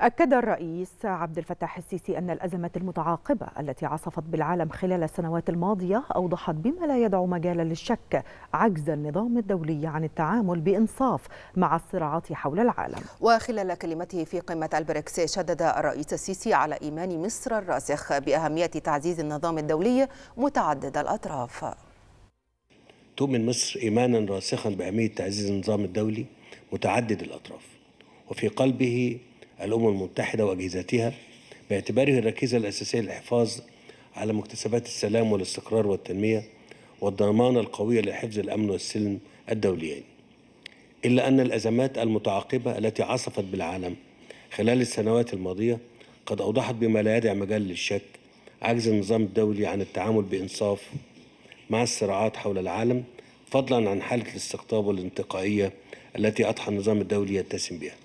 أكد الرئيس عبد الفتاح السيسي أن الأزمات المتعاقبة التي عصفت بالعالم خلال السنوات الماضية أوضحت بما لا يدع مجالا للشك عجز النظام الدولي عن التعامل بإنصاف مع الصراعات حول العالم. وخلال كلمته في قمة البريكس شدد الرئيس السيسي على إيمان مصر الراسخ بأهمية تعزيز النظام الدولي متعدد الأطراف. تؤمن مصر إيمانا راسخا بأهمية تعزيز النظام الدولي متعدد الأطراف وفي قلبه الأمم المتحدة وأجهزتها باعتباره الركيزة الأساسية للحفاظ على مكتسبات السلام والاستقرار والتنمية والضمانة القوية لحفظ الأمن والسلم الدوليين. إلا أن الأزمات المتعاقبة التي عصفت بالعالم خلال السنوات الماضية قد أوضحت بما لا يدع مجال للشك عجز النظام الدولي عن التعامل بإنصاف مع الصراعات حول العالم فضلا عن حالة الاستقطاب والانتقائية التي أضحى النظام الدولي يتسم بها.